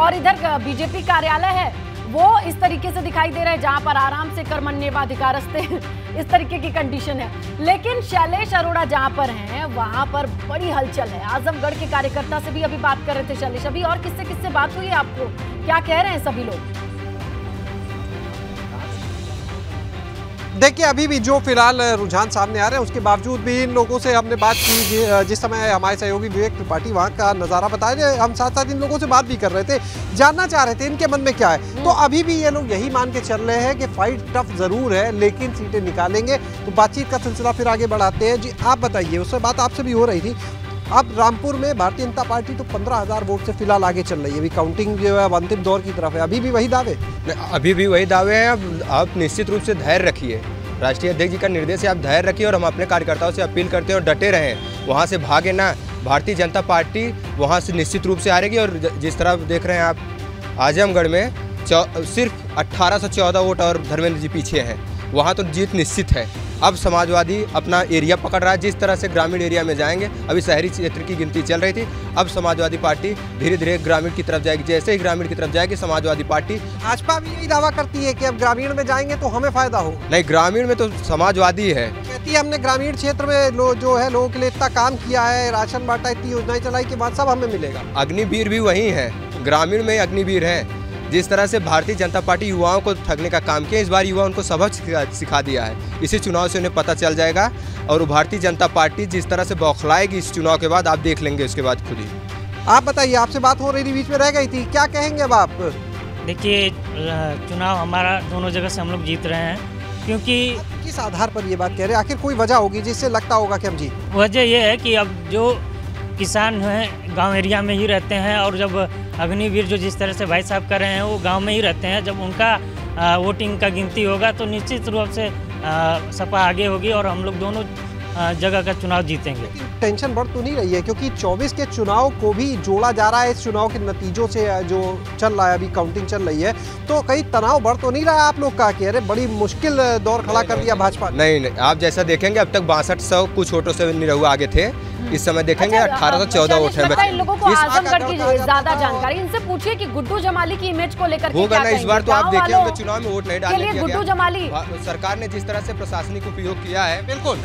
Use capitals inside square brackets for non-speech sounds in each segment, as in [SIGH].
और इधर बीजेपी कार्यालय है, वो इस तरीके से दिखाई दे रहा है, जहाँ पर आराम से कर्मण्यवाधिकारस्ते [LAUGHS] इस तरीके की कंडीशन है। लेकिन शैलेश अरोड़ा जहाँ पर हैं, वहाँ पर बड़ी हलचल है। आजमगढ़ के कार्यकर्ता से भी अभी बात कर रहे थे शैलेश। अभी और किससे किससे बात हुई है आपको? क्या कह रहे हैं सभी लोग? देखिए अभी भी जो फ़िलहाल रुझान सामने आ रहे हैं उसके बावजूद भी इन लोगों से हमने बात की जिस समय हमारे सहयोगी विवेक त्रिपाठी वहाँ का नज़ारा बताया रहे, हम साथ साथ इन लोगों से बात भी कर रहे थे जानना चाह रहे थे इनके मन में क्या है? तो अभी भी ये लोग यही मान के चल रहे हैं कि फाइट टफ ज़रूर है लेकिन सीटें निकालेंगे। तो बातचीत का सिलसिला फिर आगे बढ़ाते हैं। जी आप बताइए उससे बात आपसे भी हो रही थी। अब रामपुर में भारतीय जनता पार्टी तो पंद्रह हज़ार वोट से फ़िलहाल आगे चल रही है। अभी काउंटिंग जो है अंतिम दौर की तरफ़ है। अभी भी वही दावे? अभी भी वही दावे हैं। अब आप निश्चित रूप से धैर्य रखिए। राष्ट्रीय अध्यक्ष जी का निर्देश है, आप धैर्य रखिए और हम अपने कार्यकर्ताओं से अपील करते हैं और डटे रहें। वहाँ से भागे ना। भारतीय जनता पार्टी वहाँ से निश्चित रूप से हारेगी और जिस तरह देख रहे हैं आप, आजमगढ़ में सिर्फ़ 1814 वोट और धर्मेंद्र जी पीछे हैं। वहाँ तो जीत निश्चित है। अब समाजवादी अपना एरिया पकड़ रहा है जिस तरह से ग्रामीण एरिया में जाएँगे अभी शहरी क्षेत्र की गिनती चल रही थी। अब समाजवादी पार्टी धीरे धीरे ग्रामीण की तरफ़ जाएगी जैसे ही ग्रामीण की तरफ़ जाएगी समाजवादी पार्टी भाजपा भी यही दावा करती है कि अब ग्रामीण में जाएँगे तो हमें फ़ायदा हो। नहीं ग्रामीण में तो समाजवादी है। कहती है हमने ग्रामीण क्षेत्र में लो जो है लोगों के लिए इतना काम किया है राशन बांटा इतनी योजनाएँ चलाई के बाद सब हमें मिलेगा। अग्निवीर भी वही है। ग्रामीण में अग्निवीर हैं। जिस तरह से भारतीय जनता पार्टी युवाओं को ठगने का काम किया इस बार युवा उनको सबक सिखा, दिया है। इसी चुनाव से उन्हें पता चल जाएगा और भारतीय जनता पार्टी जिस तरह से बौखलाएगी इस चुनाव के बाद आप देख लेंगे उसके बाद खुद ही। आप बताइए आपसे बात हो रही थी बीच में रह गई थी क्या कहेंगे अब आप? देखिए चुनाव हमारा दोनों जगह से हम लोग जीत रहे हैं क्योंकि किस आधार पर ये बात कह रहे हैं? आखिर कोई वजह होगी जिससे लगता होगा कि हम जीत वजह ये है कि अब जो किसान हैं गाँव एरिया में ही रहते हैं और जब अग्निवीर जो जिस तरह से भाई साहब कर रहे हैं वो गाँव में ही रहते हैं। जब उनका वोटिंग का गिनती होगा तो निश्चित रूप से सपा आगे होगी और हम लोग दोनों जगह का चुनाव जीतेंगे। टेंशन बढ़ तो नहीं रही है क्योंकि 24 के चुनाव को भी जोड़ा जा रहा है। इस चुनाव के नतीजों से जो चल रहा है अभी काउंटिंग चल रही है तो कहीं तनाव बढ़ तो नहीं रहा है आप लोग का कि अरे बड़ी मुश्किल दौर खड़ा कर दिया भाजपा नहीं नहीं आप जैसा देखेंगे अब तक बासठ सौ कुछ वोटों से निरहुआ आगे थे। इस समय देखेंगे अच्छा, अठारह सौ चौदह वोट है लोगों को आजमगढ़ की ज़्यादा जानकारी इनसे पूछिए कि गुड्डू जमाली की इमेज को लेकर होगा ना इस बार तो आप देखे होंगे चुनाव में वोट नहीं डाले डालने गुड्डू जमाली? सरकार ने जिस तरह से प्रशासनिक उपयोग किया है बिल्कुल।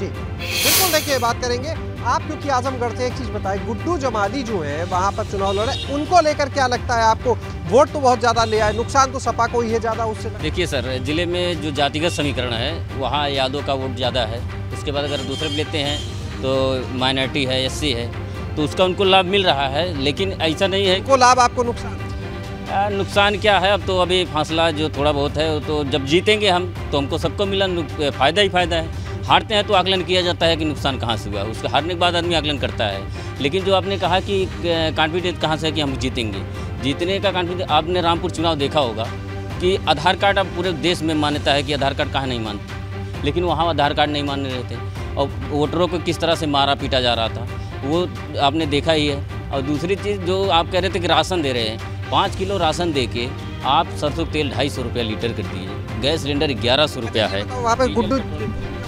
बिल्कुल देखिए बात करेंगे आप क्योंकि आजमगढ़ से एक चीज़ बताएँ गुड्डू जमाली जो है वहाँ पर चुनाव लड़े उनको लेकर क्या लगता है आपको? वोट तो बहुत ज़्यादा ले आए नुकसान तो सपा को ही है ज़्यादा उससे देखिए सर ज़िले में जो जातिगत समीकरण है वहाँ यादव का वोट ज़्यादा है। उसके बाद अगर दूसरे भी लेते हैं तो माइनॉरिटी है एससी है तो उसका उनको लाभ मिल रहा है लेकिन ऐसा नहीं है को लाभ आपको नुकसान? नुकसान क्या है? अब तो अभी फासला जो थोड़ा बहुत है तो जब जीतेंगे हम तो हमको सबको मिला फ़ायदा ही फ़ायदा है। हारते हैं तो आकलन किया जाता है कि नुकसान कहाँ से हुआ। उसके हारने के बाद आदमी आकलन करता है। लेकिन जो आपने कहा कि कॉन्फिडेंस कहाँ से है कि हम जीतेंगे? जीतने का कॉन्फिडेंस आपने रामपुर चुनाव देखा होगा कि आधार कार्ड अब पूरे देश में मान्यता है कि आधार कार्ड कहाँ नहीं मानते। लेकिन वहाँ आधार कार्ड नहीं मान रहे थे और वोटरों को किस तरह से मारा पीटा जा रहा था वो आपने देखा ही है। और दूसरी चीज़ जो आप कह रहे थे कि राशन दे रहे हैं पाँच किलो राशन दे के आप सरसों तेल ढाई सौ रुपया लीटर कर दिए। गैस सिलेंडर ग्यारह सौ रुपया है। तो वहाँ पे गुड्डू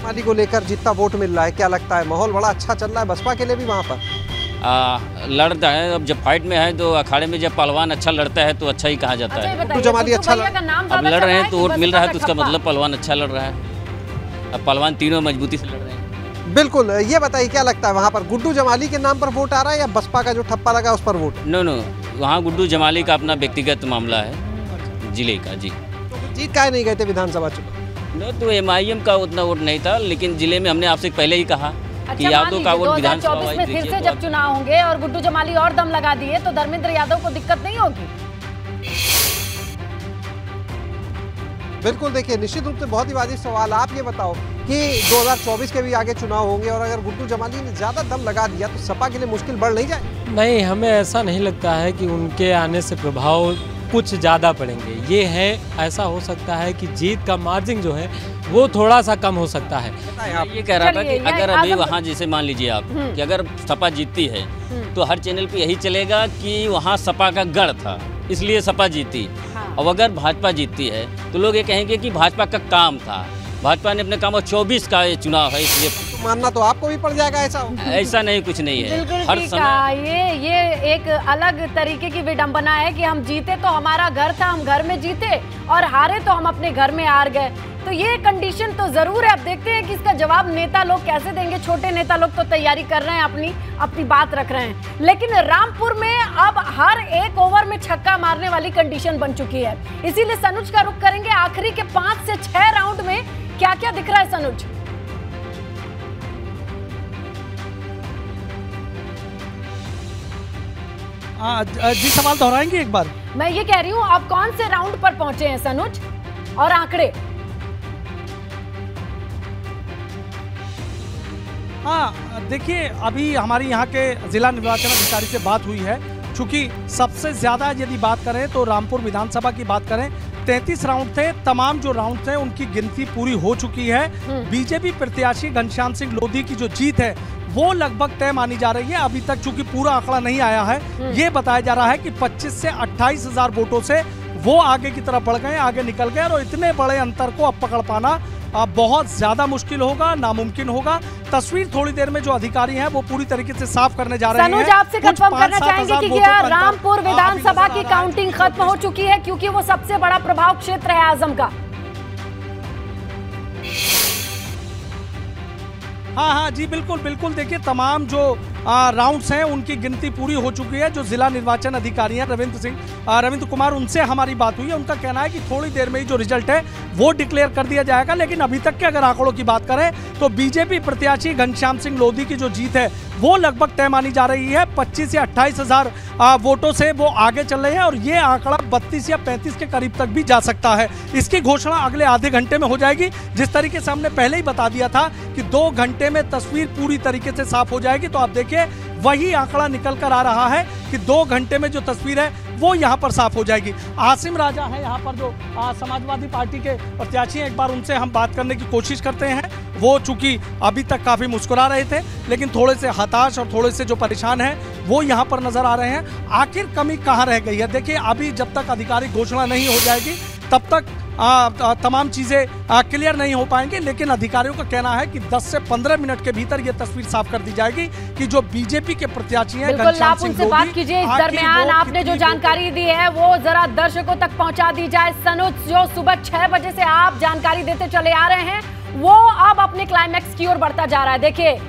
जमाली को लेकर जितना वोट मिल रहा है क्या लगता है? माहौल बड़ा अच्छा चल रहा है बसपा के लिए भी वहाँ पर? आ, लड़ता है अब जब फाइट में है तो अखाड़े में जब पहलवान अच्छा लड़ता है तो अच्छा ही कहा जाता अच्छा है। बताइए जमाली गुड्डू अच्छा लड़- अब लड़ रहे हैं तो वोट मिल रहा है तो उसका मतलब पहलवान अच्छा लड़ रहा है। अब पहलवान तीनों मजबूती से लड़ रहे हैं। बिल्कुल ये बताइए क्या लगता है वहाँ पर? गुड्डू जमाली के नाम पर वोट आ रहा है या बसपा का जो ठप्पा लगा उस पर वोट? नो नो वहाँ गुड्डू जमाली का अपना व्यक्तिगत मामला है ज़िले का जी। जीत का नहीं गए थे विधानसभा चुनाव? न तो एम का उतना वोट नहीं था लेकिन ज़िले में हमने आपसे पहले ही कहा कि अच्छा मान यादव का वोट विधानसभा में फिर से तो जब चुनाव होंगे और गुड्डू जमाली और दम लगा दिए तो धर्मेंद्र यादव को दिक्कत नहीं होगी? बिल्कुल देखिए निश्चित रूप से बहुत ही वाजिब सवाल आप ये बताओ कि 2024 के भी आगे चुनाव होंगे और अगर गुड्डू जमाली ने ज़्यादा दम लगा दिया तो सपा के लिए मुश्किल बढ़ नहीं जाए? नहीं हमें ऐसा नहीं लगता है कि उनके आने से प्रभाव कुछ ज़्यादा पड़ेंगे। ये है ऐसा हो सकता है कि जीत का मार्जिन जो है वो थोड़ा सा कम हो सकता है। आप ये कह रहा था कि अगर अभी वहाँ जैसे मान लीजिए आप हम्म। कि अगर सपा जीतती है हम्म। तो हर चैनल पे यही चलेगा कि वहाँ सपा का गढ़ था इसलिए सपा जीती। और अगर भाजपा जीतती है तो लोग ये कहेंगे कि भाजपा का काम था। भाजपा ने अपने काम और चौबीस का ये चुनाव है इसलिए मानना तो आपको भी पड़ जाएगा ऐसा। ऐसा नहीं कुछ नहीं है। बिल्कुल हर समय ये ये एक अलग तरीके की विडंबना है कि हम जीते तो हमारा घर था हम घर में जीते और हारे तो हम अपने घर में हार गए। तो ये कंडीशन तो ज़रूर है। अब देखते हैं कि इसका जवाब नेता लोग कैसे देंगे? छोटे नेता लोग तो तैयारी कर रहे हैं अपनी अपनी बात रख रहे हैं। लेकिन रामपुर में अब हर एक ओवर में छक्का मारने वाली कंडीशन बन चुकी है। इसीलिए सनुज का रुख करेंगे आखिरी के पाँच से छह राउंड में। क्या क्या दिख रहा है सनुज? हाँ, जी सवाल दोहराएँगे एक बार? मैं ये कह रही हूँ आप कौन से राउंड पर पहुँचे हैं सनुज? और आंकड़े? हाँ देखिए अभी हमारी यहाँ के जिला निर्वाचन अधिकारी से बात हुई है चूँकि सबसे ज़्यादा यदि बात करें तो रामपुर विधानसभा की बात करें तैतीस राउंड थे तमाम जो राउंड थे उनकी गिनती पूरी हो चुकी है। बीजेपी प्रत्याशी घनश्याम सिंह लोधी की जो जीत है वो लगभग तय मानी जा रही है। अभी तक चूँकि पूरा आंकड़ा नहीं आया है ये बताया जा रहा है कि 25 से अट्ठाईस हज़ार वोटों से वो आगे की तरफ़ बढ़ गए आगे निकल गए और इतने बड़े अंतर को अब पकड़ पाना आ, बहुत ज़्यादा मुश्किल होगा नामुमकिन होगा। तस्वीर थोड़ी देर में जो अधिकारी हैं वो पूरी तरीके से साफ़ करने जा रहे हैं। आपसे कंफर्म करना चाहेंगे कि क्या रामपुर विधानसभा की आ रहा है। काउंटिंग खत्म हो चुकी है क्योंकि वो सबसे बड़ा प्रभाव क्षेत्र है आज़म का। हाँ हाँ जी बिल्कुल बिल्कुल देखिए तमाम जो राउंड्स हैं, उनकी गिनती पूरी हो चुकी है, जो जिला निर्वाचन अधिकारी हैं, रविंद्र सिंह। रविंद्र कुमार, उनसे हमारी बात हुई है, उनका कहना है कि थोड़ी देर में ही जो रिज़ल्ट है, वो डिक्लेयर कर दिया जाएगा, लेकिन अभी तक के अगर आंकड़ों की बात करें तो बीजेपी प्रत्याशी घनश्याम सिंह लोधी की जो जीत है, वो लगभग तय मानी जा रही है, पच्चीस या अट्ठाईस हज़ार वोटों से वो आगे चल रहे हैं, और ये आंकड़ा बत्तीस या पैंतीस के करीब तक भी जा सकता है। इसकी घोषणा अगले आधे घंटे में हो जाएगी, जिस तरीके से हमने पहले ही बता दिया था कि दो घंटे में तस्वीर पूरी तरीके से साफ़ हो जाएगी तो आप देखिए वही आंकड़ा निकल कर आ रहा है कि दो घंटे में जो तस्वीर है, वो यहाँ पर साफ़ हो जाएगी। आसिम राजा है यहाँ पर जो समाजवादी पार्टी के प्रत्याशी हैं। एक बार उनसे हम बात करने की कोशिश करते हैं। वो चूँकि अभी तक काफ़ी मुस्कुरा रहे थे, लेकिन थोड़े से हताश और थोड़े से जो परेशान हैं, वो यहाँ पर नज़र आ रहे हैं। आखिर कमी कहाँ रह गई है? देखिए, अभी जब तक आधिकारिक घोषणा नहीं हो जाएगी, तब तक तमाम चीज़ें क्लियर नहीं हो पाएँगी लेकिन अधिकारियों का कहना है कि 10 से 15 मिनट के भीतर ये तस्वीर साफ़ कर दी जाएगी कि जो बीजेपी के प्रत्याशी हैं बिल्कुल आप उनसे बात कीजिए इस दरमियान आपने जो जानकारी दी है वो जरा दर्शकों तक पहुँचा दी जाए। सनुज जो सुबह छह बजे से आप जानकारी देते चले आ रहे हैं वो अब अपने क्लाइमैक्स की ओर बढ़ता जा रहा है। देखिए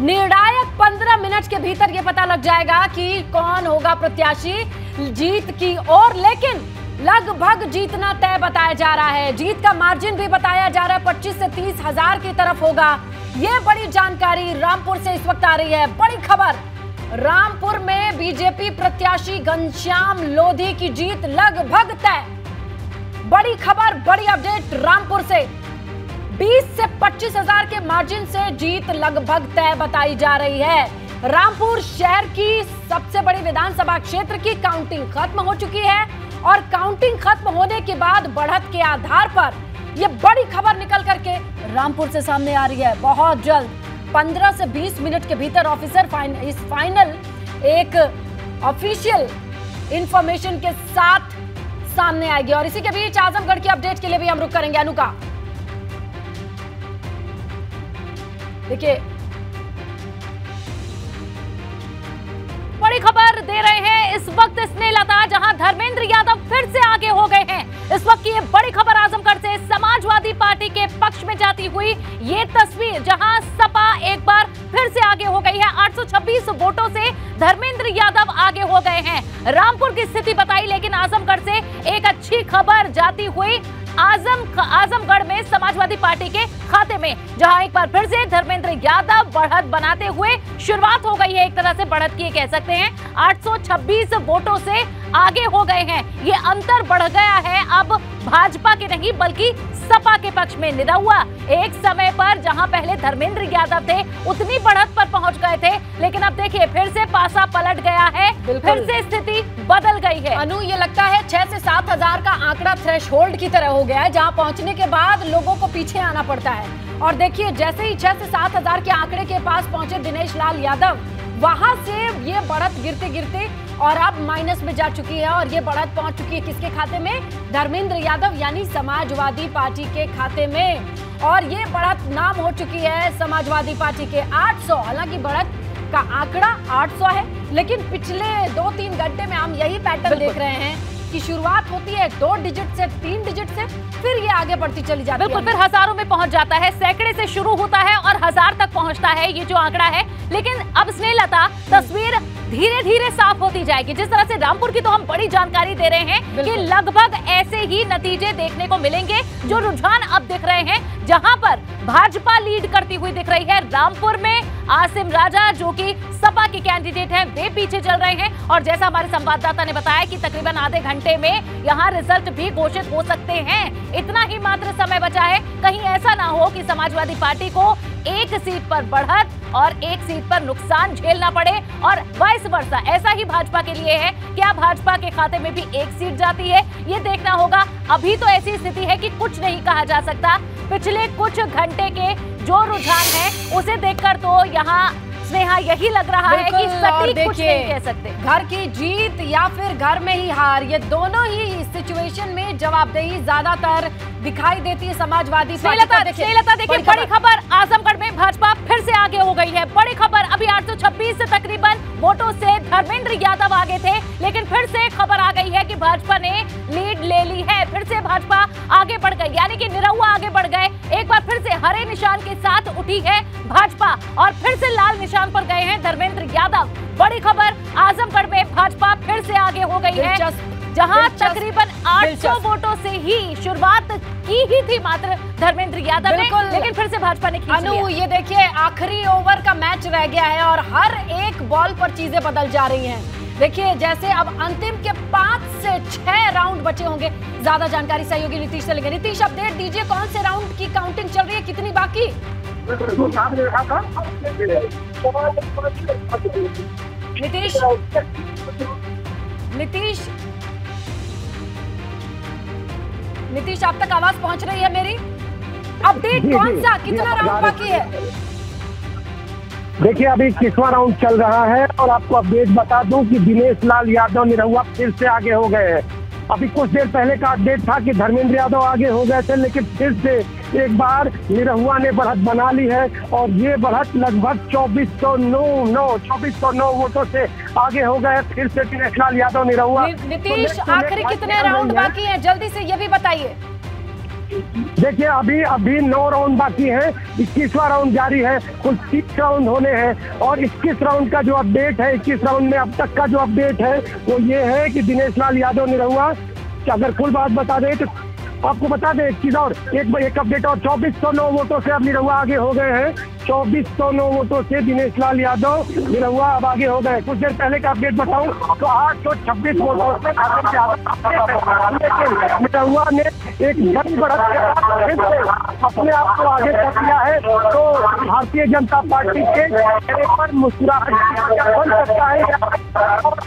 निर्णायक पंद्रह मिनट के भीतर ये पता लग जाएगा कि कौन होगा प्रत्याशी जीत की ओर लेकिन लगभग जीतना तय बताया जा रहा है। जीत का मार्जिन भी बताया जा रहा है। पच्चीस से तीस हज़ार की तरफ़ होगा। ये बड़ी जानकारी रामपुर से इस वक्त आ रही है। बड़ी खबर, रामपुर में बीजेपी प्रत्याशी घनश्याम लोधी की जीत लगभग तय। बड़ी खबर, बड़ी अपडेट रामपुर से। 20 से पच्चीस हज़ार के मार्जिन से जीत लगभग तय बताई जा रही है। रामपुर शहर की सबसे बड़ी विधानसभा क्षेत्र की काउंटिंग खत्म हो चुकी है। और काउंटिंग खत्म होने के बाद बढ़त के आधार पर यह बड़ी खबर निकल करके रामपुर से सामने आ रही है। बहुत जल्द 15 से 20 मिनट के भीतर ऑफिसर फाइन, इस फाइनल एक ऑफिशियल इंफॉर्मेशन के साथ सामने आएगी। और इसी के बीच आजमगढ़ की अपडेट के लिए भी हम रुक करेंगे। अनुका देखिए बड़ी खबर दे रहे हैं। इस वक्त स्नेहलता जहाँ धर्मेंद्र यादव फिर से आगे हो गए हैं। इस वक्त की बड़ी खबर आजमगढ़ से समाजवादी पार्टी के पक्ष में जाती हुई ये तस्वीर जहाँ सपा एक बार फिर से आगे हो गई है। 826 वोटों से धर्मेंद्र यादव आगे हो गए हैं। रामपुर की स्थिति बताई, लेकिन आजमगढ़ से एक अच्छी खबर जाती हुई आज़म आजमगढ़ में समाजवादी पार्टी के खाते में, जहाँ एक बार फिर से धर्मेंद्र यादव बढ़त बनाते हुए शुरुआत हो गई है। एक तरह से बढ़त की कह सकते हैं। 826 वोटों से आगे हो गए हैं। ये अंतर बढ़ गया है। अब भाजपा के नहीं बल्कि सपा के पक्ष में निरहुआ एक समय पर जहाँ पहले धर्मेंद्र यादव थे उतनी बढ़त पर पहुँच गए थे। लेकिन अब देखिए फिर से पासा पलट गया है। फिर से स्थिति बदल गई है। अनु ये लगता है छह से सात हज़ार का आंकड़ा थ्रेश की तरह हो गया है जहाँ पहुँचने के बाद लोगों को पीछे आना पड़ता है। और देखिए जैसे ही छह से सात हज़ार के आंकड़े के पास पहुँचे दिनेश लाल यादव वहाँ से ये बढ़त गिरते गिरते और अब माइनस में जा चुकी है और ये बढ़त पहुँच चुकी है किसके खाते में? धर्मेंद्र यादव यानी समाजवादी पार्टी के खाते में। और ये बढ़त नाम हो चुकी है समाजवादी पार्टी के 800 हालाँकि बढ़त का आंकड़ा 800 है लेकिन पिछले दो तीन घंटे में हम यही पैटर्न देख रहे हैं कि शुरुआत होती है दो डिजिट से तीन डिजिट से फिर ये आगे बढ़ती चली जाती बिल्कुल है। फिर हज़ारों में पहुँच जाता है सैकड़े से शुरू होता है और हज़ार तक पहुँचता है ये जो आंकड़ा है। लेकिन अब स्नेहलता तस्वीर धीरे धीरे साफ़ होती जाएगी। जिस तरह से रामपुर की तो हम बड़ी जानकारी दे रहे हैं कि लगभग ऐसे ही नतीजे देखने को मिलेंगे जो रुझान अब दिख रहे हैं जहाँ पर भाजपा लीड करती हुई दिख रही है रामपुर में। आसिम राजा, जो कि सपा के कैंडिडेट हैं, वे पीछे चल रहे हैं। और जैसा हमारे संवाददाता ने बताया कि तकरीबन आधे घंटे में यहाँ रिज़ल्ट भी घोषित हो सकते हैं। इतना ही मात्र समय बचा है। कहीं ऐसा ना हो कि समाजवादी पार्टी को एक सीट पर बढ़त और एक सीट पर नुकसान झेलना पड़े और वाइस वर्षा ऐसा ही भाजपा के लिए है। क्या भाजपा के खाते में भी एक सीट जाती है? ये देखना होगा। अभी तो ऐसी स्थिति है कि कुछ नहीं कहा जा सकता। पिछले कुछ घंटे के जो रुझान है उसे देखकर तो यहाँ स्नेहा यही लग रहा है कि सटीक कुछ नहीं कह सकते। घर की जीत या फिर घर में ही हार ये दोनों ही सिचुएशन में जवाबदेही ज़्यादातर दिखाई देती है समाजवादी श्रीलता देखिए, बड़ी खबर। आजमगढ़ में भाजपा फिर से आगे हो गई है। बड़ी खबर अभी 826 से तकरीबन वोटों से धर्मेंद्र यादव आगे थे लेकिन फिर से खबर आ गई है कि भाजपा ने लीड ले ली है। फिर से भाजपा आगे बढ़ गई यानी कि निरहुआ आगे बढ़ गए। एक बार फिर से हरे निशान के साथ उठी है भाजपा और फिर से लाल निशान पर गए हैं धर्मेंद्र यादव। बड़ी खबर आजमगढ़ में भाजपा फिर से आगे हो गई है। जहाँ तकरीबन 800 दिलचस्प। वोटों से ही शुरुआत की ही थी मात्र धर्मेंद्र यादव ने लेकिन फिर से भाजपा ने अनु ये देखिए आखिरी ओवर का मैच रह गया है और हर एक बॉल पर चीज़ें बदल जा रही हैं। देखिए जैसे अब अंतिम के पाँच से छह राउंड बचे होंगे। ज़्यादा जानकारी सहयोगी नीतीश से लेंगे। नीतीश अपडेट दीजिए कौन से राउंड की काउंटिंग चल रही है? कितनी बाकी? नीतीश नीतीश नीतीश आप तक आवाज़ पहुँच रही है मेरी? अपडेट कौन सा? कितना राउंड बाकी है। देखिए अभी किसवा राउंड चल रहा है और आपको अपडेट बता दूँ कि दिनेश लाल यादव निरहुआ फिर से आगे हो गए हैं। अभी कुछ देर पहले का अपडेट था कि धर्मेंद्र यादव आगे हो गए थे लेकिन फिर से एक बार निरहुआ ने बढ़त बना ली है और ये बढ़त लगभग चौबीस सौ नौ नौ चौबीस सौ नौ वोटों से आगे हो गए। फिर से दिनेश लाल यादव निरहुआ। नीतीश तो आखिरी कितने राउंड। बाकी हैं? जल्दी से ये भी बताइए। देखिए अभी अभी नौ राउंड बाकी है। इक्कीसवा राउंड जारी है। कुल तीस राउंड होने हैं। और इक्कीस राउंड का जो अपडेट है इक्कीस राउंड में अब तक का जो अपडेट है वो ये है कि दिनेश लाल यादव निरहुआ अगर कुल बात बता दें तो आपको बता दें एक चीज़ और, एक एक अपडेट और, चौबीस सौ नौ वोटों से अब निरहुआ आगे हो गए हैं। चौबीस सौ नौ वोटों से दिनेश लाल यादव निरहुआ अब आगे हो गए कुछ देर पहले का अपडेट बताऊँ तो आठ सौ छब्बीस वोटों से निरहुआ ने एक बड़ी बढ़त के साथ अपने आप को आगे कर दिया है। तो भारतीय जनता पार्टी के चेहरे पर मुस्कुराहट बन सकता है।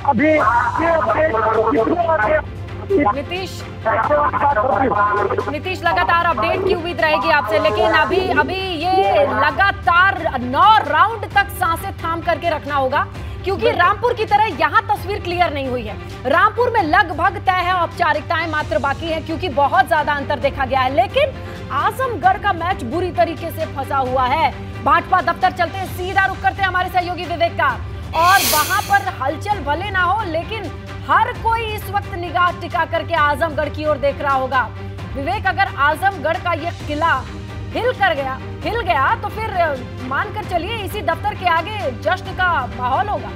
अभी ये अपडेट नीतीश। नीतीश, लगातार अपडेट की उम्मीद रहेगी आपसे, लेकिन अभी अभी ये लगातार नौ राउंड तक साँसें थाम करके रखना होगा, क्योंकि रामपुर की तरह यहाँ तस्वीर क्लियर नहीं हुई है। रामपुर में लगभग तय है, औपचारिकताएँ मात्र बाकी हैं, क्योंकि बहुत ज़्यादा अंतर देखा गया है, लेकिन आजमगढ़ का मैच बुरी तरीके से फंसा हुआ है। भाजपा दफ्तर चलते हैं, सीधा रुक करते हैं हमारे सहयोगी विवेक का। और वहाँ पर हलचल भले ना हो, लेकिन हर कोई इस वक्त निगाह टिका करके आजमगढ़ की ओर देख रहा होगा। विवेक अगर आजमगढ़ का ये किला हिल कर गया हिल गया तो फिर मान कर चलिए इसी दफ्तर के आगे जश्न का माहौल होगा।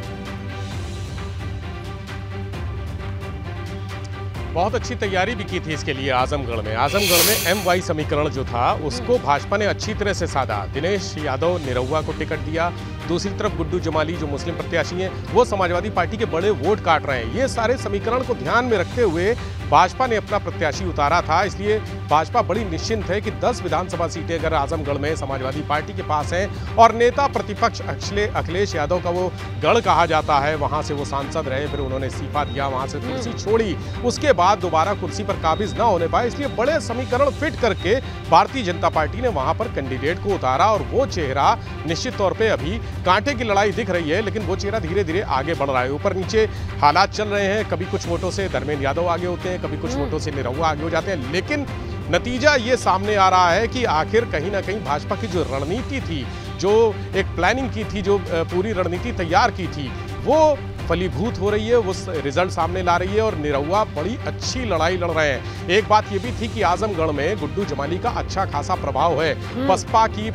बहुत अच्छी तैयारी भी की थी इसके लिए आजमगढ़ में। आजमगढ़ में एम वाई समीकरण जो था उसको भाजपा ने अच्छी तरह से साधा। दिनेश यादव निरहुआ को टिकट दिया दूसरी तरफ़ गुड्डू जमाली जो मुस्लिम प्रत्याशी हैं, वो समाजवादी पार्टी के बड़े वोट काट रहे हैं। ये सारे समीकरण को ध्यान में रखते हुए भाजपा ने अपना प्रत्याशी उतारा था इसलिए भाजपा बड़ी निश्चिंत है कि 10 विधानसभा सीटें अगर आजमगढ़ में समाजवादी पार्टी के पास हैं और नेता प्रतिपक्ष अखिले अखिलेश यादव का वो गढ़ कहा जाता है वहाँ से वो सांसद रहे फिर उन्होंने इस्तीफा दिया वहाँ से कुर्सी छोड़ी उसके बाद दोबारा कुर्सी पर काबिज ना होने पाए इसलिए बड़े समीकरण फिट करके भारतीय जनता पार्टी ने वहाँ पर कैंडिडेट को उतारा और वो चेहरा निश्चित तौर पर अभी कांटे की लड़ाई दिख रही है लेकिन वो चेहरा धीरे धीरे आगे बढ़ रहा है ऊपर नीचे हालात चल रहे हैं कभी कुछ वोटों से धर्मेंद्र यादव आगे होते हैं कभी कुछ वोटों से निरहुआ आगे हो जाते हैं। लेकिन नतीजा ये सामने आ रहा है कि आखिर कहीं ना कहीं भाजपा की जो रणनीति थी जो एक प्लानिंग की थी जो पूरी रणनीति तैयार की थी वो फलीभूत हो रही है वो रिज़ल्ट सामने ला रही है और निरहुआ बड़ी अच्छी लड़ाई लड़ रहे हैं। एक बात ये भी थी कि आजमगढ़ में गुड्डू जमाली का अच्छा खासा प्रभाव है। बसपा की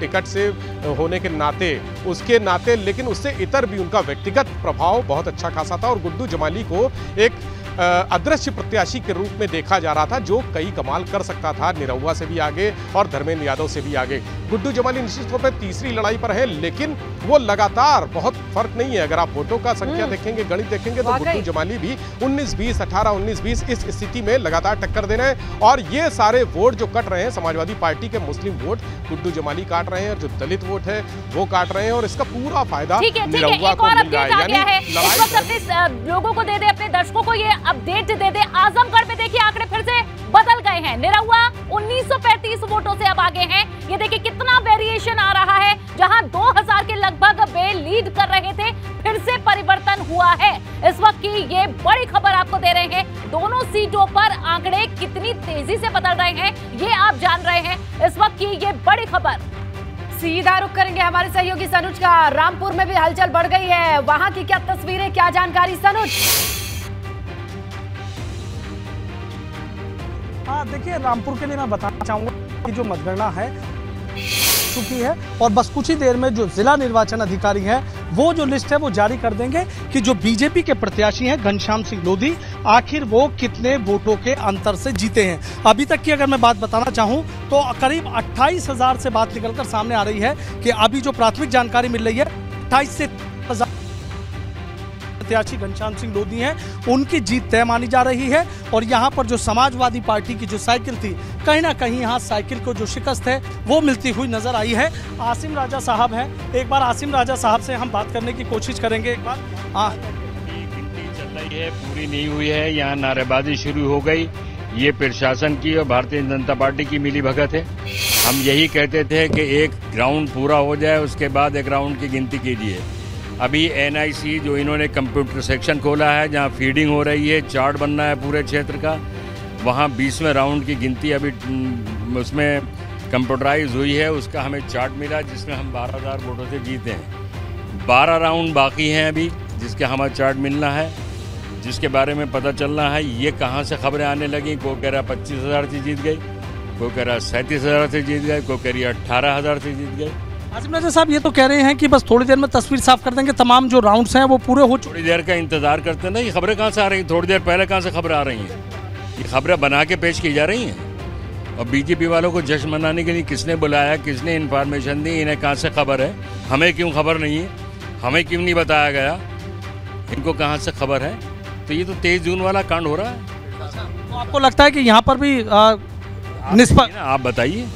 टिकट से होने के नाते उसके नाते लेकिन उससे इतर भी उनका व्यक्तिगत प्रभाव बहुत अच्छा खासा था और गुड्डू जमाली को एक अदृश्य प्रत्याशी के रूप में देखा जा रहा था, जो कई कमाल कर सकता था, निरहुआ से भी आगे और धर्मेंद्र यादव से भी आगे। गुड्डू जमाली निश्चित तौर पर तीसरी लड़ाई पर है लेकिन वो लगातार बहुत फ़र्क नहीं है। अगर आप वोटों का संख्या देखेंगे गणित देखेंगे तो गुड्डू जमाली भी 19 20 18 19 20 इस स्थिति में लगातार टक्कर दे रहे हैं। और ये सारे वोट जो कट रहे हैं समाजवादी पार्टी के मुस्लिम वोट गुड्डू जमाली काट रहे हैं और जो दलित वोट है वो काट रहे हैं और इसका पूरा फ़ायदा लोगों को दे दे अपने दर्शकों को ये अपडेट दे दे। आजमगढ़ में देखिए आंकड़े फिर से बदल गए हैं। निरहुआ 1935 वोटों से अब आगे हैं। ये देखिए कितना वेरिएशन आ रहा है जहाँ 2000 के लगभग बे लीड कर रहे थे फिर से परिवर्तन हुआ है। इस वक्त की ये बड़ी खबर आपको दे रहे हैं दोनों सीटों पर आंकड़े कितनी तेज़ी से बदल रहे हैं ये आप जान रहे हैं। इस वक्त की ये बड़ी खबर। सीधा रुख करेंगे हमारे सहयोगी सनुज का। रामपुर में भी हलचल बढ़ गई है। वहाँ की क्या तस्वीरें क्या जानकारी? सनुज? हाँ देखिए रामपुर के लिए मैं बताना चाहूँगा कि जो मतगणना है चुकी है और बस कुछ ही देर में जो जिला निर्वाचन अधिकारी हैं, वो जो लिस्ट है वो जारी कर देंगे कि जो बीजेपी के प्रत्याशी हैं, घनश्याम सिंह लोधी, आखिर वो कितने वोटों के अंतर से जीते हैं? अभी तक की अगर मैं बात बताना चाहूँ तो करीब अट्ठाईस हज़ार से बात निकलकर सामने आ रही है कि अभी जो प्राथमिक जानकारी मिल रही है, अट्ठाईस से हज़ार प्रत्याशी घनश्याम सिंह लोधी हैं। उनकी जीत तय मानी जा रही है और यहाँ पर जो समाजवादी पार्टी की जो साइकिल थी, कहीं ना कहीं यहाँ साइकिल को जो शिकस्त है, वो मिलती हुई नज़र आई है। आसिम राजा साहब हैं। एक बार आसिम राजा साहब से हम बात करने की कोशिश करेंगे। एक बार हाँ। गिनती चल रही है, पूरी नहीं हुई है, यहाँ नारेबाजी शुरू हो गई। ये प्रशासन की और भारतीय जनता पार्टी की मिली भगत है। हम यही कहते थे कि एक राउंड पूरा हो जाए, उसके बाद एक राउंड की गिनती कीजिए। अभी एनआईसी जो इन्होंने कंप्यूटर सेक्शन खोला है जहाँ फीडिंग हो रही है चार्ट बनना है पूरे क्षेत्र का वहाँ बीसवें राउंड की गिनती अभी हम्म, उसमें कंप्यूटराइज हुई है उसका हमें चार्ट मिला जिसमें हम बारह हज़ार वोटों से जीते हैं। बारह राउंड बाकी हैं अभी जिसका हमें चार्ट मिलना है जिसके बारे में पता चलना है ये कहाँ से खबरें आने लगी? कोई कह रहा पच्चीस हज़ार से जीत गई कोई कह रहा सैंतीस हज़ार से जीत गए कोई कह रही अट्ठारह हज़ार से जीत गए आसिम राजा साहब ये तो कह रहे हैं कि बस थोड़ी देर में तस्वीर साफ़ कर देंगे। तमाम जो राउंड्स हैं वो पूरे हो थोड़ी देर का इंतज़ार करते हैं ना ये खबरें कहाँ से आ रही हैं? थोड़ी देर पहले कहाँ से खबरें आ रही हैं? ये खबरें बना के पेश की जा रही हैं? और बीजेपी वालों को जश्न मनाने के लिए किसने बुलाया किसने इन्फॉर्मेशन दी इन्हें कहाँ से खबर है? हमें क्यों खबर नहीं है? हमें क्यों नहीं बताया गया? इनको कहाँ से खबर है? तो ये तो तेईस जून वाला कांड हो रहा है। तो आपको लगता है कि यहाँ पर भी निष्पक्ष आप बताइए।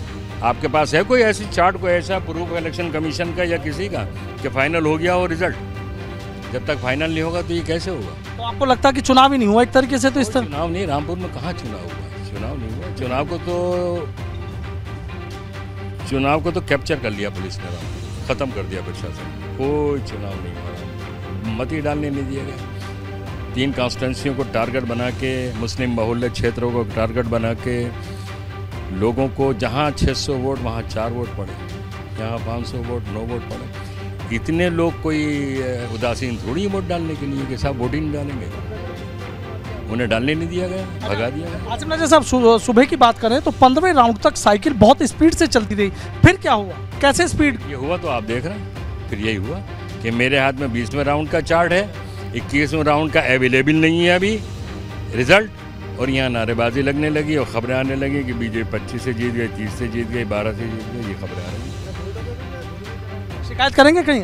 आपके पास है कोई ऐसी चार्ट कोई ऐसा प्रूफ इलेक्शन कमीशन का या किसी का कि फाइनल हो गया हो रिज़ल्ट जब तक फाइनल नहीं होगा तो ये कैसे होगा? तो आपको लगता है कि चुनाव ही नहीं हुआ एक तरीके से तो इस तरह? चुनाव नहीं रामपुर में कहाँ चुनाव हुआ? चुनाव नहीं हुआ। चुनाव को तो चुनाव को तो कैप्चर कर लिया पुलिस ने रामपुर। खत्म कर दिया प्रशासन। कोई चुनाव नहीं हुआ मत ही डालने नहीं दिए गए तीन कॉन्स्टिट्यूंसियों को टारगेट बना के मुस्लिम बहुल्य क्षेत्रों को टारगेट बना के लोगों को जहाँ 600 वोट वहाँ चार वोट पड़े यहाँ 500 वोट नौ वोट पड़े। इतने लोग कोई उदासीन थोड़ी वोट डालने के लिए कि साहब वोट ही नहीं डालेंगे? उन्हें डालने नहीं दिया गया भगा दिया गया। आसिम राजा साहब सुबह की बात करें तो पंद्रहवें राउंड तक साइकिल बहुत स्पीड से चलती रही फिर क्या हुआ? कैसे स्पीड? ये हुआ तो आप देख रहे हैं फिर यही हुआ कि मेरे हाथ में बीसवें राउंड का चार्ट है इक्कीसवें राउंड का अवेलेबल नहीं है अभी रिज़ल्ट। और यहाँ नारेबाजी लगने लगी और खबरें आने लगी कि बीजेपी पच्चीस से जीत गई तीस से जीत गई बारह से जीत गई ये खबरें आ रही शिकायत करेंगे कहीं?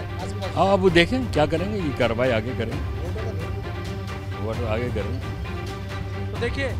हाँ अब वो देखें क्या करेंगे ये कार्रवाई आगे करेंगे वो तो आगे करेंगे तो देखिए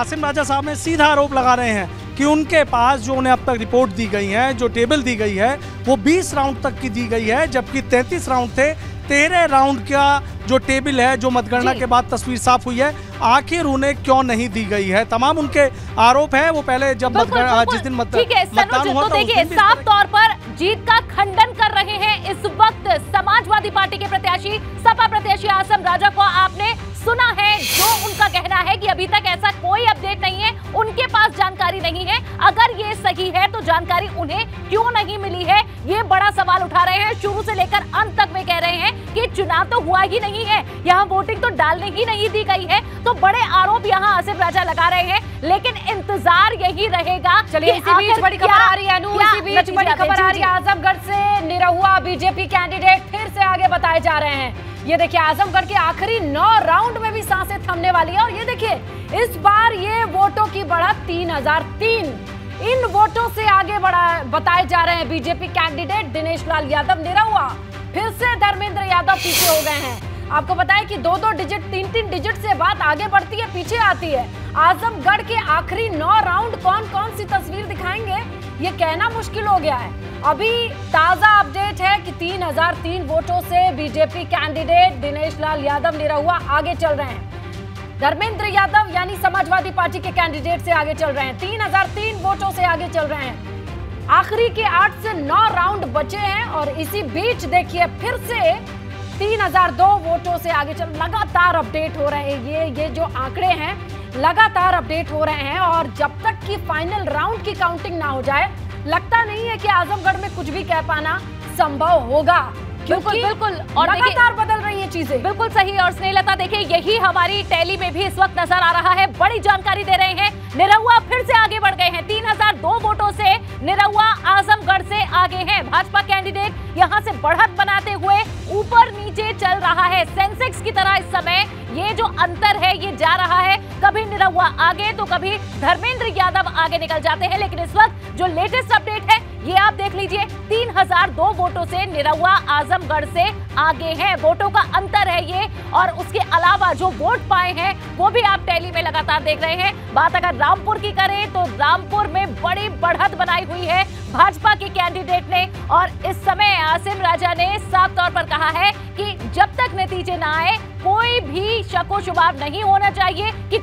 आसिम राजा साहब ने सीधा आरोप लगा रहे हैं कि उनके पास जो उन्हें अब तक रिपोर्ट दी गई है जो टेबल दी गई है वो 20 राउंड तक की दी गई है जबकि 33 राउंड थे। तेरह राउंड का जो टेबल है जो मतगणना के बाद तस्वीर साफ़ हुई है आखिर उन्हें क्यों नहीं दी गई है? तमाम उनके आरोप है वो पहले जब मतगणना जिस दिन मतदान हुआ तो देखिए साफ़ तौर पर जीत का खंडन कर रहे हैं इस वक्त समाजवादी पार्टी के प्रत्याशी सपा प्रत्याशी आसम राजा को आपने सुना है जो उनका कहना है कि अभी तक ऐसा कोई अपडेट नहीं है उनके पास जानकारी नहीं है। अगर ये सही है तो जानकारी उन्हें क्यों नहीं मिली है? ये बड़ा सवाल उठा रहे हैं। शुरू से लेकर अंत तक वे कह रहे हैं कि चुनाव तो हुआ ही नहीं है। यहाँ वोटिंग तो डालने ही नहीं दी गई है। तो बड़े आरोप यहाँ आसिफ राजा लगा रहे हैं। लेकिन इंतज़ार यही रहेगा चलिए कि इसी बीच बड़ी खबर आ रही है अनु इसी बीच बड़ी खबर आ रही है आजमगढ़ से निरहुआ बीजेपी कैंडिडेट फिर से आगे बताए जा रहे हैं। ये देखिए, आजमगढ़ के आखिरी नौ राउंड में भी साँसें थमने वाली है और ये देखिए, इस बार ये वोटों की बढ़त तीन हज़ार तीन। इन वोटों से आगे बढ़ा, बताए जा रहे हैं बीजेपी कैंडिडेट दिनेश लाल यादव। निरहुआ फिर से धर्मेंद्र यादव पीछे हो गए हैं। आपको बताएँ कि दो दो डिजिट, तीन तीन डिजिट से बात आगे बढ़ती है, पीछे आती है। आजमगढ़ के आखिरी नौ राउंड कौन कौन सी तस्वीर दिखाएँगे? ये कहना मुश्किल हो गया है। अभी ताज़ा अपडेट है कि 3003 वोटों से बीजेपी कैंडिडेट दिनेश लाल यादव निरहुआ आगे चल रहे हैं। धर्मेंद्र यादव यानी समाजवादी पार्टी के कैंडिडेट से आगे चल रहे हैं। 3003 वोटों से आगे चल रहे हैं। आखिरी के आठ से नौ राउंड बचे हैं और इसी बीच देखिए फिर से 3002 वोटों से आगे चल लगातार अपडेट हो रहे हैं। ये ये जो आंकड़े हैं लगातार अपडेट हो रहे हैं और जब तक कि फाइनल राउंड की काउंटिंग ना हो जाए, लगता नहीं है कि आजमगढ़ में कुछ भी कह पाना संभव होगा। बिल्कुल बिल्कुल। और देखिए- लगातार बदल रही है चीज़ें। बिल्कुल सही और स्नेहलता देखिए यही हमारी टैली में भी इस वक्त नज़र आ रहा है। बड़ी जानकारी दे रहे हैं निरहुआ फिर से आगे बढ़ गए हैं। 3002 वोटों से निरहुआ आजमगढ़ से आगे हैं। भाजपा कैंडिडेट यहाँ से बढ़त बनाते हुए ऊपर नीचे चल रहा है। सेंसेक्स की तरह इस समय ये जो अंतर है ये जा रहा है। कभी निरहुआ आगे तो कभी धर्मेंद्र यादव आगे निकल जाते हैं लेकिन इस वक्त जो लेटेस्ट अपडेट है ये आप देख लीजिए 3002 वोटों से निरहुआ आजमगढ़ से आगे हैं। वोटों का अंतर है ये, और उसके अलावा जो वोट पाए हैं, वो भी आप टैली में लगातार देख रहे हैं। बात अगर रामपुर की करें तो रामपुर में बड़ी बढ़त बनाई हुई है भाजपा के कैंडिडेट ने, और इस समय आसिम राजा ने साफ़ तौर पर कहा है कि जब तक नतीजे ना आए, कोई भी शको शुबाब नहीं होना चाहिए कि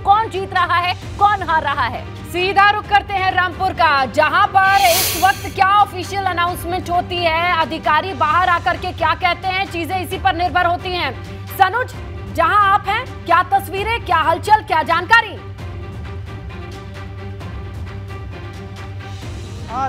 हार रहा है। सीधा रुक करते हैं रामपुर का, जहाँ पर इस वक्त क्या ऑफिशियल अनाउंसमेंट होती है? अधिकारी बाहर आकर के क्या कहते हैं? चीज़ें इसी पर निर्भर होती हैं। सनुज, जहाँ आप हैं, क्या तस्वीरें, क्या हलचल, क्या जानकारी?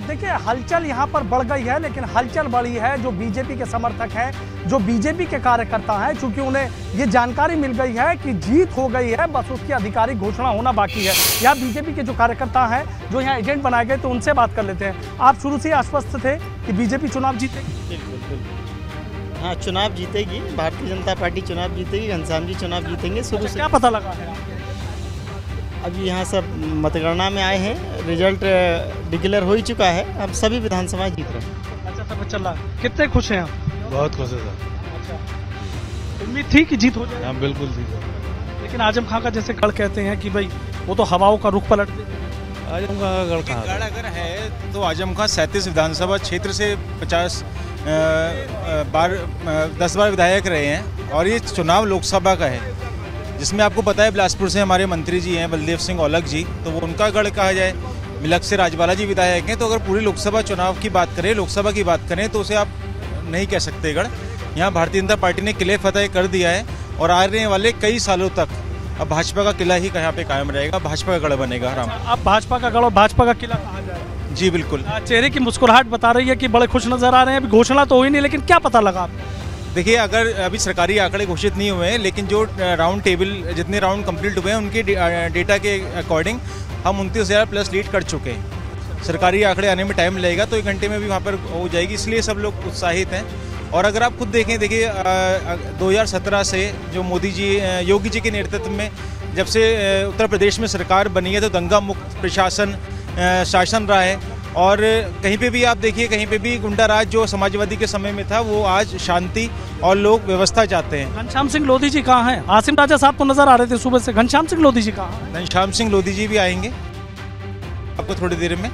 देखिए हलचल यहाँ पर बढ़ गई है लेकिन हलचल बढ़ी है जो बीजेपी के समर्थक हैं जो बीजेपी के कार्यकर्ता हैं क्योंकि उन्हें ये जानकारी मिल गई है कि जीत हो गई है बस उसकी आधिकारिक घोषणा होना बाकी है। यहाँ बीजेपी के जो कार्यकर्ता हैं जो यहाँ एजेंट बनाए गए तो उनसे बात कर लेते हैं। आप शुरू से आश्वस्त थे कि बीजेपी चुनाव जीतेगी? बिल्कुल बिल्कुल। हाँ चुनाव जीतेगी भारतीय जनता पार्टी चुनाव जीतेगी घनश्याम जी चुनाव जीतेंगे शुरू से। क्या पता लगा है अभी यहाँ सब मतगणना में आए हैं। रिज़ल्ट डिक्लेयर हो ही चुका है। अब सभी विधानसभा जीत रहे हैं। अच्छा सब चल रहा है कितने खुश हैं आप? बहुत खुश है सर। उम्मीद थी कि जीत हो जाए? हाँ बिल्कुल थी सर। लेकिन आज़म खां का जैसे गढ़ कहते हैं कि भाई वो तो हवाओं का रुख पलट आज़म खां का गढ़ कहाँ? गढ़ अगर है तो आज़म खां सैंतीस विधानसभा क्षेत्र से पचास बार दस बार विधायक रहे हैं और ये चुनाव लोकसभा का है। जिसमें आपको पता है बिलासपुर से हमारे मंत्री जी हैं बलदेव सिंह औलख जी तो वो उनका गढ़ कहा जाए मिलक से राजबाला जी विधायक हैं तो अगर पूरी लोकसभा चुनाव की बात करें लोकसभा की बात करें तो उसे आप नहीं कह सकते गढ़। यहाँ भारतीय जनता पार्टी ने किले फतेह कर दिया है और आने वाले कई सालों तक अब भाजपा का किला ही यहाँ पे कायम रहेगा? भाजपा का गढ़ बनेगा राम। अब भाजपा का गढ़ और भाजपा का किला कहा जाए जी बिल्कुल। चेहरे की मुस्कुराहट बता रही है कि बड़े खुश नज़र आ रहे हैं अभी घोषणा तो हुई नहीं लेकिन क्या पता लगा आपको? देखिए, अगर अभी सरकारी आंकड़े घोषित नहीं हुए हैं, लेकिन जो राउंड टेबल जितने राउंड कंप्लीट हुए हैं, उनके डेटा के अकॉर्डिंग हम उनतीस हज़ार प्लस लीड कर चुके हैं। सरकारी आंकड़े आने में टाइम लगेगा तो एक घंटे में भी वहाँ पर हो जाएगी, इसलिए सब लोग उत्साहित हैं। और अगर आप खुद देखें, देखिए दो हज़ार सत्रह से जो मोदी जी योगी जी के नेतृत्व में जब से उत्तर प्रदेश में सरकार बनी है तो दंगा मुक्त प्रशासन शासन रहा है और कहीं पे भी आप देखिए कहीं पे भी गुंडा राज जो समाजवादी के समय में था वो आज शांति और लोग व्यवस्था चाहते हैं। घनश्याम सिंह लोधी जी कहाँ हैं? आसिम राजा साहब को नज़र आ रहे थे सुबह से। घनश्याम सिंह लोधी जी कहाँ घनश्याम सिंह लोधी जी भी आएँगे। आपको थोड़ी देर में।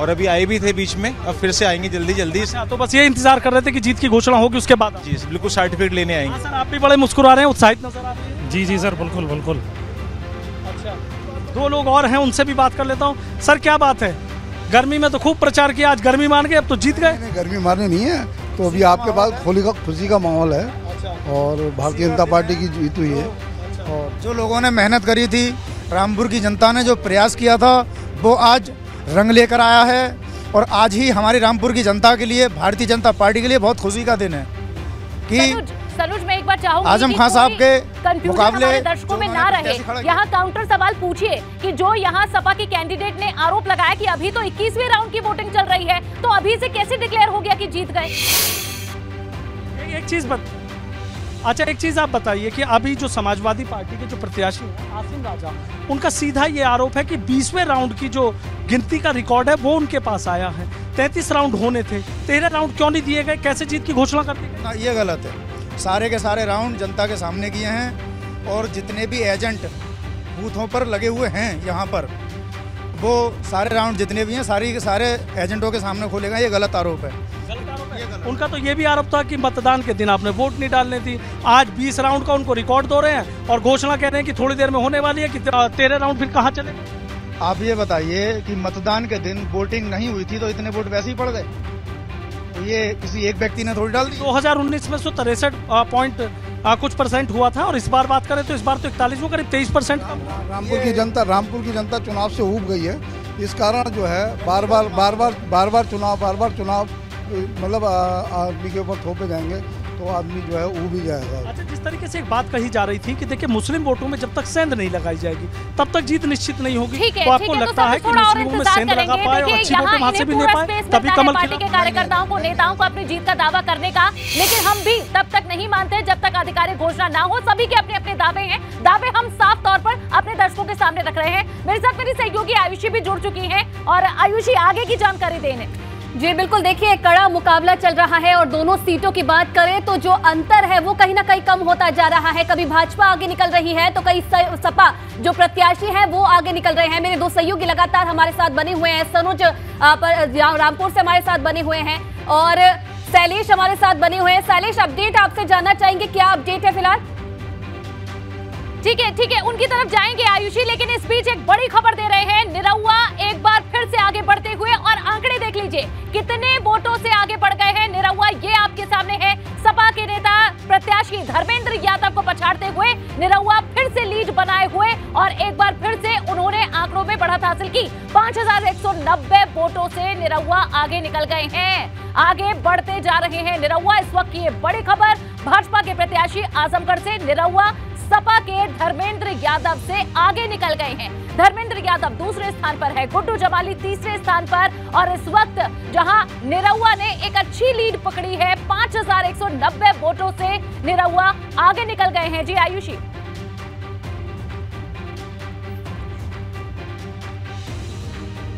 और अभी आए भी थे बीच में अब फिर से आएँगे जल्दी जल्दी। अच्छा, तो बस ये इंतज़ार कर रहे थे कि जीत की घोषणा होगी उसके बाद जी बिल्कुल सर्टिफिकेट लेने आएँगे। सर आप भी बड़े मुस्कुरा रहे हैं उत्साहित नज़र आ रहे हैं। जी जी सर बिल्कुल बिल्कुल। अच्छा दो लोग और हैं उनसे भी बात कर लेता हूँ। सर क्या बात है? गर्मी में तो खूब प्रचार किया आज गर्मी मान गए अब तो जीत गए। गर्मी मारने नहीं है। तो अभी आपके पास होली का खुशी का माहौल है और भारतीय जनता पार्टी की जीत हुई है। और जो लोगों ने मेहनत करी थी रामपुर की जनता ने जो प्रयास किया था वो आज रंग लेकर आया है। और आज ही हमारी रामपुर की जनता के लिए भारतीय जनता पार्टी के लिए बहुत खुशी का दिन है। कि सनुज सनुज बार चाहूँगी आज़म खान साहब के मुकाबले दर्शकों में ना रहे। यहाँ काउंटर सवाल पूछिए कि जो यहाँ सपा के कैंडिडेट ने आरोप लगाया कि अभी तो 21वें राउंड की वोटिंग चल रही है तो अभी से कैसे डिक्लेयर हो गया कि जीत गए? एक- एक चीज़ बत अच्छा एक चीज़ आप बताइए कि अभी जो समाजवादी पार्टी के जो प्रत्याशी हैं आसिम राजा उनका सीधा ये आरोप है कि 20वें राउंड की जो गिनती का रिकॉर्ड है वो उनके पास आया है। 33 राउंड होने थे। तेरह राउंड क्यों नहीं दिए गए? कैसे जीत की घोषणा कर दी गई? ये गलत है। सारे के सारे राउंड जनता के सामने किए हैं और जितने भी एजेंट बूथों पर लगे हुए हैं यहाँ पर वो सारे राउंड जितने भी हैं सारी के सारे एजेंटों के सामने खोलेगा ये गलत आरोप है। उनका तो ये भी आरोप था कि मतदान के दिन आपने वोट नहीं डालने थी आज 20 राउंड का उनको रिकॉर्ड दो रहे हैं और घोषणा कह रहे हैं कि थोड़ी देर में होने वाली है कि तेरह राउंड फिर कहाँ चले? आप ये बताइए कि मतदान के दिन वोटिंग नहीं हुई थी तो इतने वोट वैसे ही पड़ गए? ये किसी एक व्यक्ति ने थोड़ी डाल दी? 2019 में सौ तिरसठ पॉइंट कुछ परसेंट हुआ था और इस बार बात करें तो इस बार तो इकतालीस वो करीब तेईस परसेंट रामपुर की जनता रामपुर की जनता चुनाव से उब गई है। इस कारण जो है बार बार बार बार बार बार चुनाव बार बार चुनाव मतलब आदमी के ऊपर थोपे जाएँगे तो आदमी जो है ऊब ही जाएगा। जिस तरीके से एक बात कही जा रही थी कि देखिए मुस्लिम वोटों में जब तक सेंध नहीं लगाई जाएगी तब तक जीत निश्चित नहीं होगी। तो आपको तो लगता है कि मुस्लिमों में सेंध लगा पाए और अच्छी वोटें वहाँ से भी ले पाए तभी कमल पार्टी के कार्यकर्ताओं को नेताओं को अपनी जीत का दावा करने का लेकिन हम भी तब तक नहीं मानते जब तक आधिकारिक घोषणा ना हो। सभी के अपने अपने दावे हैं। दावे हम साफ़ तौर पर अपने दर्शकों के सामने रख रहे हैं। मेरे साथ मेरी सहयोगी आयुषी भी जुड़ चुकी हैं और आयुषी आगे की जानकारी देने। जी बिल्कुल, देखिए कड़ा मुकाबला चल रहा है और दोनों सीटों की बात करें तो जो अंतर है वो कहीं ना कहीं कम होता जा रहा है। कभी भाजपा आगे निकल रही है तो कई सपा जो प्रत्याशी है वो आगे निकल रहे हैं। मेरे दो सहयोगी लगातार हमारे साथ बने हुए हैं। सनुज रामपुर से हमारे साथ बने हुए हैं और शैलेश हमारे साथ बने हुए हैं। शैलेश, अपडेट आपसे जानना चाहेंगे, क्या अपडेट है फ़िलहाल? ठीक है ठीक है, उनकी तरफ़ जाएँगे आयुषी, लेकिन इस बीच एक बड़ी खबर दे रहे हैं। निरहुआ धर्मेंद्र यादव को पछाड़ते हुए निरहुआ फिर से लीड बनाए हुए और एक बार फिर से उन्होंने आंकड़ों में बढ़त हासिल की। 5,190 वोटों से निरहुआ आगे निकल गए हैं। आगे बढ़ते जा रहे हैं। निरहुआ इस वक्त की बड़ी खबर। भाजपा के प्रत्याशी आजमगढ़ से निरहुआ सपा के धर्मेंद्र यादव से आगे निकल गए हैं। धर्मेंद्र यादव दूसरे स्थान पर है गुड्डू जमाली तीसरे स्थान पर। और इस वक्त जहाँ निरहुआ ने एक अच्छी लीड पकड़ी है 5,190 वोटों से निरहुआ आगे निकल गए हैं। जी आयुषी।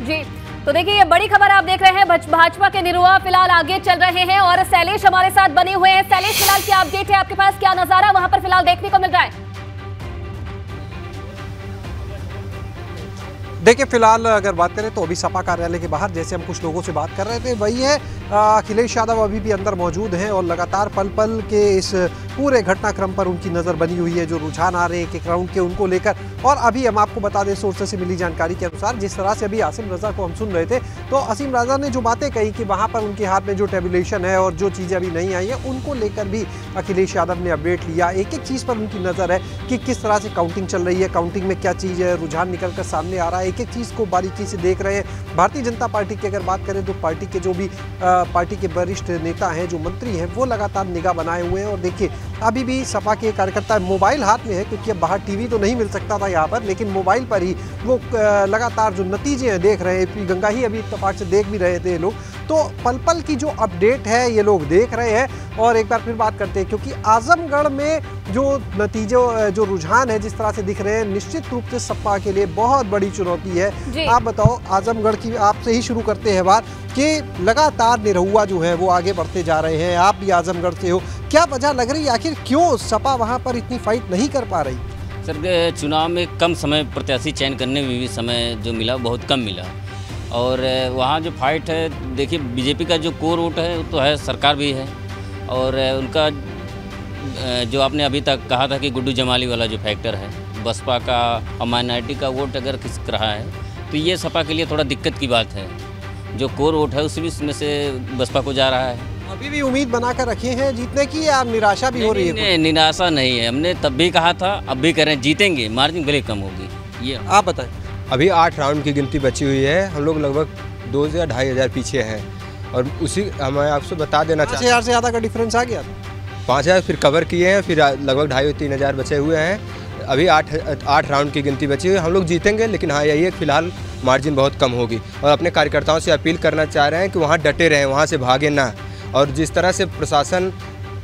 जी तो देखिए ये बड़ी खबर आप देख रहे हैं भाजपा के निरुआ फ़िलहाल आगे चल रहे हैं। और शैलेश हमारे साथ बने हुए हैं। शैलेश फ़िलहाल क्या अपडेट है आपके पास? क्या नज़ारा वहाँ पर फ़िलहाल देखने को मिल रहा है? देखिए, फ़िलहाल अगर बात करें तो अभी सपा कार्यालय के बाहर, जैसे हम कुछ लोगों से बात कर रहे थे, वही है अखिलेश यादव अभी भी अंदर मौजूद हैं और लगातार पल पल के इस पूरे घटनाक्रम पर उनकी नज़र बनी हुई है, जो रुझान आ रहे हैं एक राउंड के उनको लेकर। और अभी हम आपको बता दें सोर्सेस से मिली जानकारी के अनुसार, जिस तरह से अभी आसिम रजा को हम सुन रहे थे तो आसिम रजा ने जो बातें कही कि वहाँ पर उनके हाथ में जो टेबुलेशन है और जो चीज़ें अभी नहीं आई हैं, उनको लेकर भी अखिलेश यादव ने अपडेट लिया। एक एक चीज़ पर उनकी नज़र है कि किस तरह से काउंटिंग चल रही है काउंटिंग में क्या चीज़ है, रुझान निकल कर सामने आ रहा है एक एक चीज़ को बारीकी से देख रहे हैं। भारतीय जनता पार्टी की अगर बात करें तो पार्टी के जो भी पार्टी के वरिष्ठ नेता हैं, जो मंत्री हैं, वो लगातार निगाह बनाए हुए हैं। और देखिए, अभी भी सपा के कार्यकर्ता मोबाइल हाथ में है, क्योंकि अब बाहर टीवी तो नहीं मिल सकता था यहाँ पर, लेकिन मोबाइल पर ही वो लगातार जो नतीजे हैं देख रहे हैं। गंगा ही अभी इतफाक से देख भी रहे थे लोग। तो पल पल की जो अपडेट है ये लोग देख रहे हैं। और एक बार फिर बात करते हैं क्योंकि आजमगढ़ में जो नतीजे जो रुझान है जिस तरह से दिख रहे हैं निश्चित रूप से सपा के लिए बहुत बड़ी चुनौती है। आप बताओ आजमगढ़ की आपसे ही शुरू करते हैं बात कि लगातार निरहुआ जो है वो आगे बढ़ते जा रहे हैं। आप भी आजमगढ़ से हो। क्या वजह लग रही है आखिर क्यों सपा वहाँ पर इतनी फाइट नहीं कर पा रही? सर चुनाव में कम समय प्रत्याशी चयन करने में भी समय जो मिला बहुत कम मिला। और वहाँ जो फाइट है देखिए बीजेपी का जो कोर वोट है वो तो है सरकार भी है। और उनका जो आपने अभी तक कहा था कि गुड्डू जमाली वाला जो फैक्टर है बसपा का और माइनॉरिटी का वोट अगर खिसक रहा है तो ये सपा के लिए थोड़ा दिक्कत की बात है। जो कोर वोट है उसमें से बसपा को जा रहा है। अभी भी उम्मीद बनाकर रखे हैं जीतने की या निराशा भी हो रही है नहीं, निराशा नहीं है। हमने तब भी कहा था अब भी कह रहे हैं जीतेंगे मार्जिन भले कम होगी ये। आप बताएँ। अभी आठ राउंड की गिनती बची हुई है। हम लोग लगभग दो या ढाई हज़ार पीछे हैं। और उसी मैं आपसे बता देना चाहता हज़ार से ज़्यादा का डिफरेंस आ गया पाँच हज़ार फिर कवर किए हैं फिर लगभग ढाई तीन हज़ार बचे हुए हैं। अभी आठ आठ राउंड की गिनती बची हुई है। हम लोग जीतेंगे लेकिन हाँ यही है फ़िलहाल मार्जिन बहुत कम होगी। और अपने कार्यकर्ताओं से अपील करना चाह रहे हैं कि वहाँ डटे रहें वहाँ से भागे ना। और जिस तरह से प्रशासन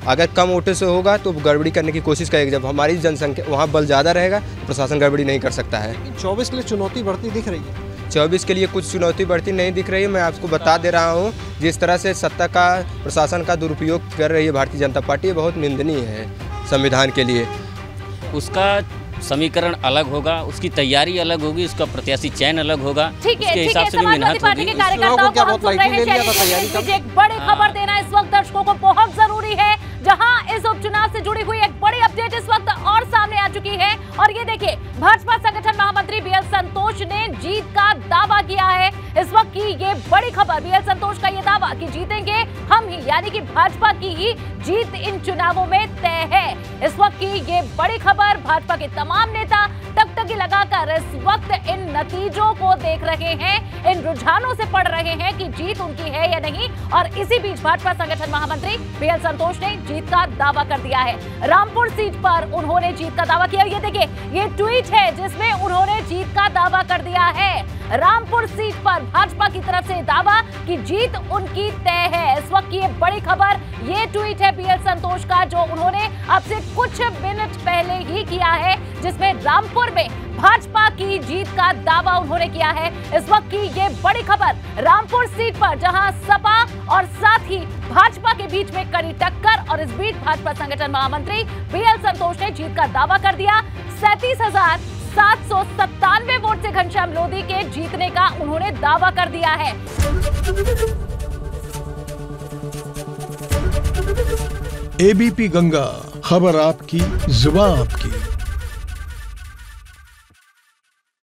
अगर कम वोटों से होगा तो गड़बड़ी करने की कोशिश करेगी। जब हमारी जनसंख्या वहाँ बल ज़्यादा रहेगा तो प्रशासन गड़बड़ी नहीं कर सकता है। चौबीस के लिए चुनौती बढ़ती दिख रही है। चौबीस के लिए कुछ चुनौती बढ़ती नहीं दिख रही है। मैं आपको बता दे रहा हूँ जिस तरह से सत्ता का प्रशासन का दुरुपयोग कर रही है भारतीय जनता पार्टी बहुत निंदनीय है संविधान के लिए। उसका समीकरण अलग होगा उसकी तैयारी अलग होगी उसका प्रत्याशी चयन अलग होगा। ठीक है उसके ठीक हिसाब है से भी समाजवादी मेहनत पार्टी होगी। के कार्यकर्ताओं को हम सुन रहे हैं शैलेश जी, एक बड़ी खबर देना इस वक्त दर्शकों को बहुत ज़रूरी है। जहाँ इस उपचुनाव से जुड़ी हुई एक अपडेट इस वक्त और सामने आ चुकी है। और ये देखिए, भाजपा संगठन महामंत्री बीएल संतोष ने जीत का दावा किया है। इस वक्त की ये बड़ी खबर बीएल संतोष का ये दावा कि जीतेंगे हम ही, यानी कि भाजपा की ही जीत इन चुनावों में तय है। इस वक्त की ये बड़ी खबर, भाजपा के तमाम नेता टकटकी लगाकर इस वक्त इन नतीजों को देख रहे हैं, इन रुझानों से पढ़ रहे हैं कि जीत उनकी है या नहीं। और इसी बीच भाजपा संगठन महामंत्री बीएल संतोष ने जीत का दावा कर दिया है। रामपुर सीट पर उन्होंने जीत का दावा किया। ये देखिए, ये ट्वीट है जिसमें उन्होंने जीत का दावा कर दिया है। रामपुर सीट पर भाजपा की तरफ़ से दावा कि जीत उनकी तय है। इस वक्त की बड़ी खबर, ये ट्वीट है पीएल संतोष का, जो उन्होंने अब से कुछ मिनट पहले ही किया है, जिसमें रामपुर में भाजपा की जीत का दावा उन्होंने किया है। इस वक्त की ये बड़ी खबर, रामपुर सीट पर, जहाँ सपा और साथ ही भाजपा के बीच में कड़ी टक्कर और इस बीच भाजपा संगठन महामंत्री बीएल संतोष ने जीत का दावा कर दिया। सैतीस हज़ार सात सौ सत्तानवे वोट से घनश्याम लोधी के जीतने का उन्होंने दावा कर दिया है। एबीपी गंगा खबर आपकी जुबा आपकी।